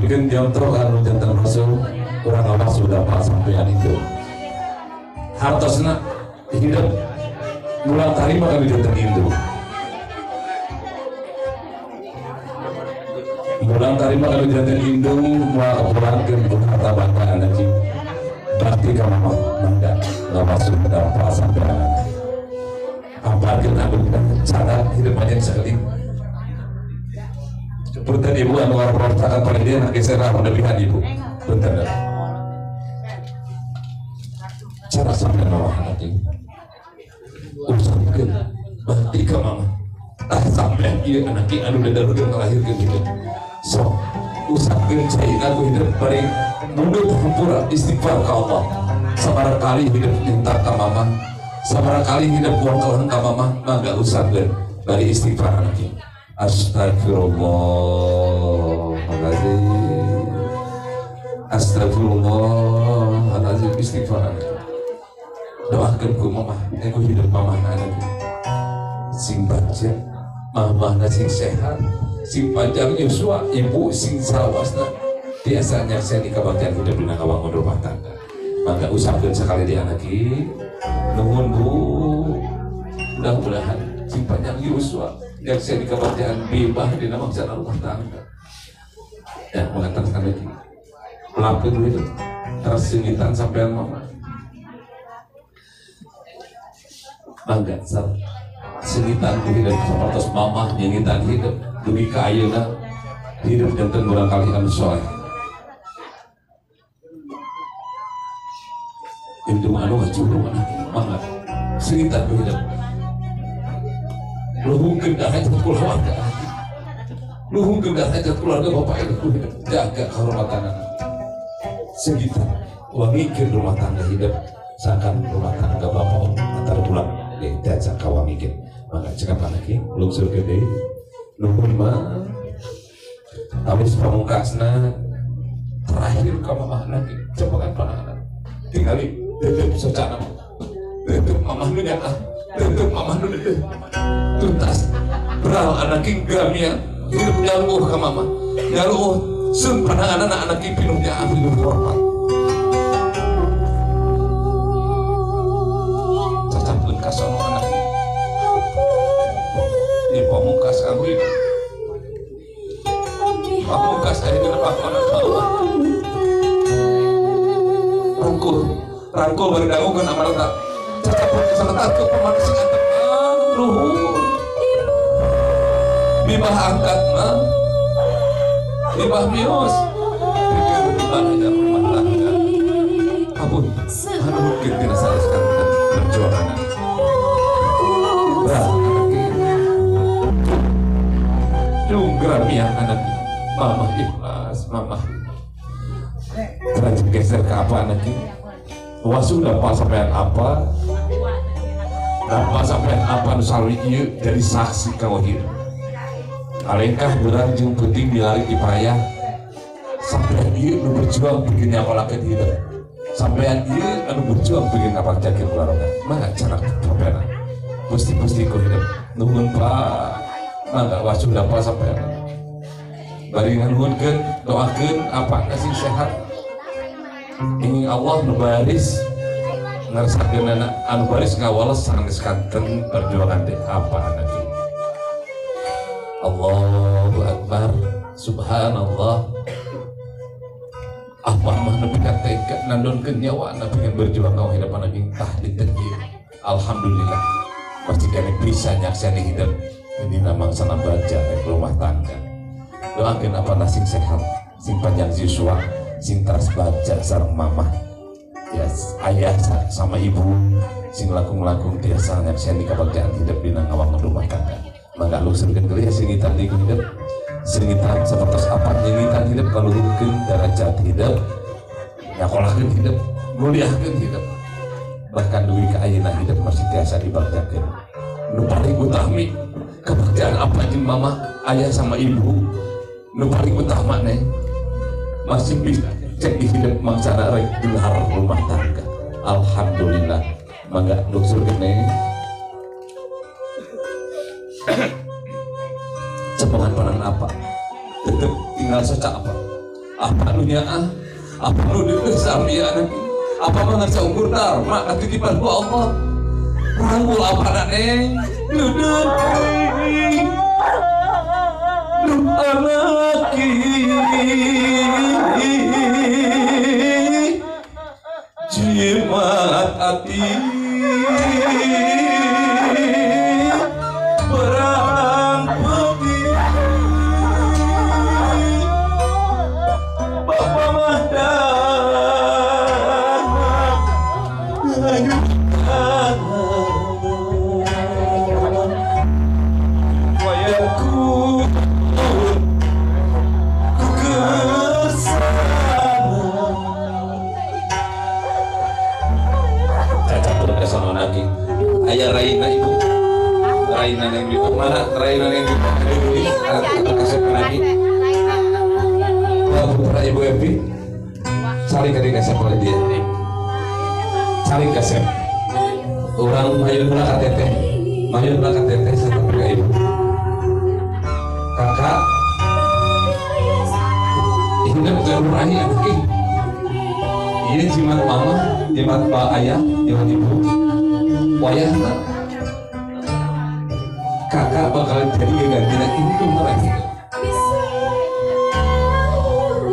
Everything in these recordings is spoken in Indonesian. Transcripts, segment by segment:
bikin contoh kalau jantan rasul kurang apa sudah pak sampean itu. Hartosna hidup. Bulan tarima kami jantan Hindu bulan tarima kami jantan Hindu mau kepulangan harta bangga anak berarti kamu masuk ke dalam pak sampean. Apalagi aku cara hidup banyak sekali Punten ibu anu pada dia nak geser berlebihan ibu. Punten. Cara sampai bawah nanti. Usahakan berarti ke mama. Ah sampai dia anak ini anu dari udah melahirkan gitu. So usahakan cai aku hidup paling mundur hampura istighfar ke Allah. Sabar kali hidup minta ke mama. Sabar kali hidup buang kawan ke mama. Mangga usahakan dari istighfar anak. Astagfirullahaladzim Astagfirullahaladzim istighfar. Doakan ku mama Aku hidup mama anak Sing baca Mama na sing sehat. Sing panjang Yusua Ibu sing salawasna Biasanya saya di kebaktian hidup di nakawang rumah tangga. Maka usahakan sekali di anak Nuhun bu. Mudah-mudahan Sing panjang Yusua yang saya di kebahagiaan bebas di nama besar rumah tangga dan mengatakan lagi pelaku itu tersengitan sampai mama bangga sar sengitan hidup. Seperti mama nyengitan hidup. Lebih kaya lah hidup dan kurang kali anu soleh itu anu ngajuru mana? Mangga. Sengitan hidup luhungkan dah hajat keluarga. Luhungkan dah hajat keluarga bapak ibu jaga kehormatan segitu wangikan rumah tangga hidup seakan rumah tangga bapak antar bulan deh jaga kawangikan maka cakap lagi belum suruh gede. Luhun mah habis pamungkasna terakhir ke mama lagi. Coba kan panah tinggali tetep secara tetep mama nu nyata. Tetep mama nu tuntas. Beral anak gamia hidup nyaluh ke mama. Nyaluh sun pandangan anak-anak pinuhnya ahli hormat cacapun kasono anak ini pamungkas kamu ini. Pamungkas saya di depan anak bawah rangkul. Rangkul berdangungan amal tak cacapun kesemetan ke pemanasan luhur bibah angkat mah bibah mios ada rumah tangga ampun. Anu mungkin tidak salah sekali perjuangan. Bah Dunggram ya anak. Mama ikhlas mama Kerajaan geser ke apa anak ini Wah sudah pas sampean apa? Apa sampai apa nu selalu iya jadi saksi kau hidup alengkah berang penting dilari di payah. Sampai iya nu berjuang bikin nyakolakan hidup sampai iya anu berjuang bikin apa jaga keluarga? Mana cara sampai pasti pasti kau hidup. Nuhun pak. Mana wasu dapat sampai bari nuhunkeun doakeun apa kasih sehat? Ini Allah nu baris ngerasakan anak anu baris ngawalas sangis kanten perjuangan deh apa ini Allahu Akbar. Subhanallah. Apa mah nepi tega nandon ke nyawa anak pengen berjuang kau hidup anak tah ditegi Alhamdulillah. Pasti kami bisa nyaksani hidup. Ini nama sana baca rumah tangga. Doakan apa nasing sehat sing panjang siswa sing teras baca sarang mamah ya ayah sama ibu sing lakung-lakung tiasa nyaksian di kebahagiaan hidup di nangawang rumah tangga maka lu sering kali ya singitan di hidup. Singitan seperti apa? Singitan hidup kalau hukum derajat hidup. Nyakolahkan hidup muliakan hidup. Bahkan duit ke ayana hidup masih tiasa dibanggakan. Nu paling utami kebahagiaan apa aja mama ayah sama ibu? Nu paling utama nih masih bisa cek di hidup mangsana rek rumah tangga. Alhamdulillah. Mangga luksur ini tetep tinggal secak apa? Apa nunya ah? Apa nu deueuh sami anak apa mah saukur dharma katitipan ku Allah. Rangkul apa neng? Duduk anaki jimat hati mayun sama mereka ibu kakak. Ini bukan murahi anak ini ini jimat mama jimat pak ayah jimat ibu. Wayah nak kakak bakal jadi ganti ini tuh murahi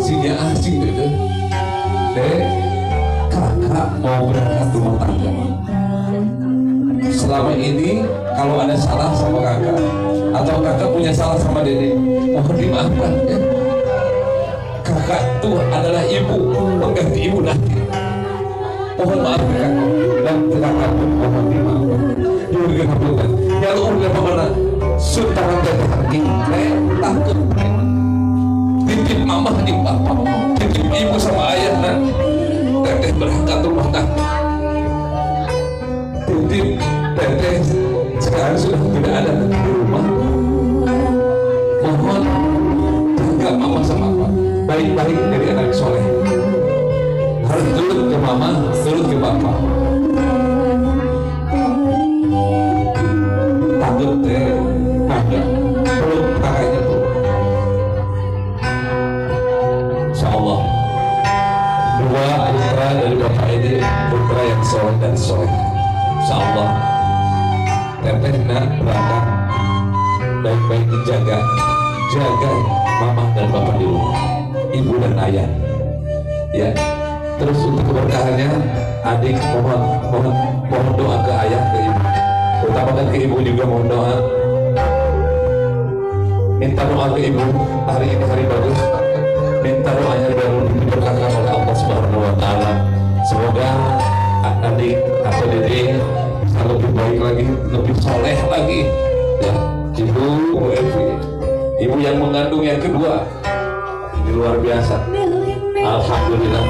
sini asing gitu dek kakak mau berangkat rumah tangga selama ini kalau ada salah sama kakak atau kakak punya salah sama dede mohon dimaafkan ya. Kakak tuh adalah ibu pengganti ibu nanti. Mohon maaf kakak dan kakak pun mohon dimaafkan. Juga kabulkan ya Allah udah mana sultan dan hati takut. Titip mama di papa titip ibu sama ayah dan teteh berangkat rumah tangga. Titip teteh sekarang sudah tidak ada di rumah. Mohon jaga mama sama papa. Baik-baik dari anak soleh. Harus turut ke mama turut ke papa jaga mama dan bapak di rumah ibu dan ayah. Ya terus untuk keberkahannya adik mohon mohon mohon doa ke ayah ke ibu. Utamakan ke ibu juga mohon doa. Minta doa ke ibu hari ini hari bagus. Minta doanya biar diberkahkan oleh Allah Subhanahu wa taala. Semoga adik atau dede bisa lebih baik lagi, lebih soleh lagi. Ya, ibu Evi, ibu yang mengandung yang kedua, ini luar biasa. Alhamdulillah.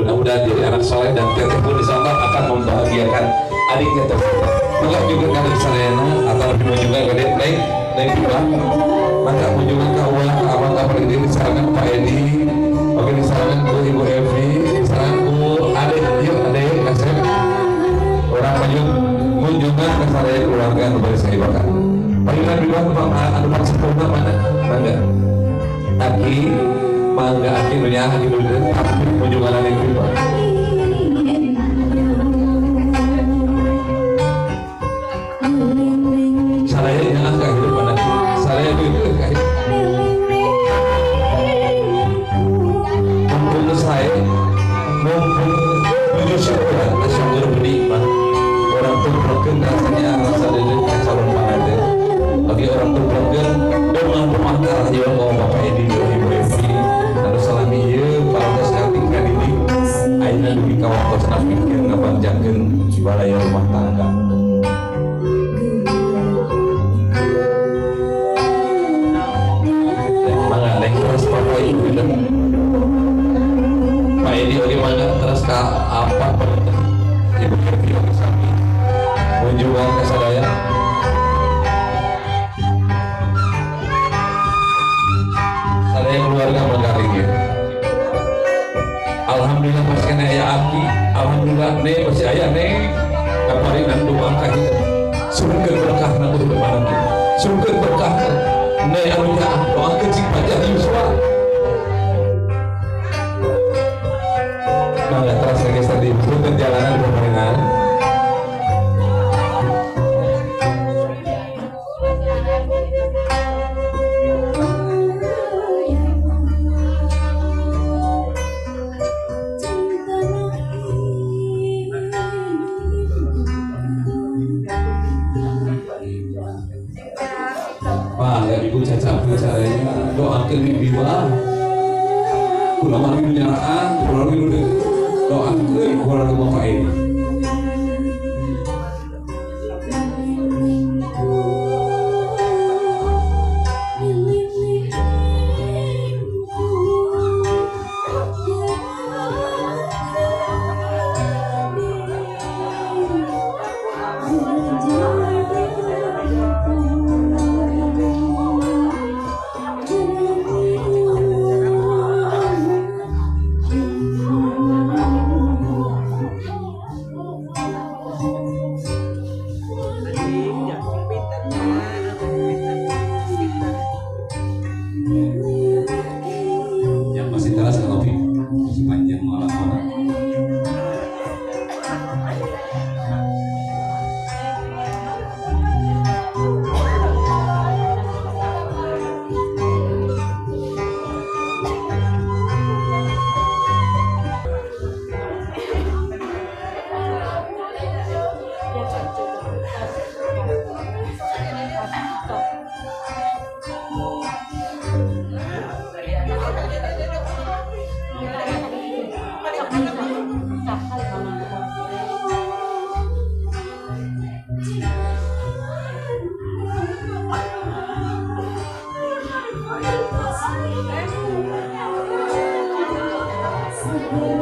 Mudah-mudahan jadi anak soleh dan teteh pun insya akan membahagiakan adiknya tersebut. Moga juga kalian sarena atau lebih juga kalian lain lain juga. Maka kunjungan ke Allah, ke kapal ini misalkan Pak Edi, Mangga. Aki, mangga Aki punya Aki dulu, tapi kunjungan kawasan Asmin jiwa Balaya Rumah Tangga. Masih ayah nih. Kaparin dan doa surga berkah nanti bermana surga berkah nih anu ya doa kecil aja Yuswa Cacat caranya doakan mimpi bah. Pulang lagi menyeraan, pulang lagi doakan, bapak ini. Alhamdulillah